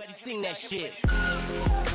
Everybody sing that shit.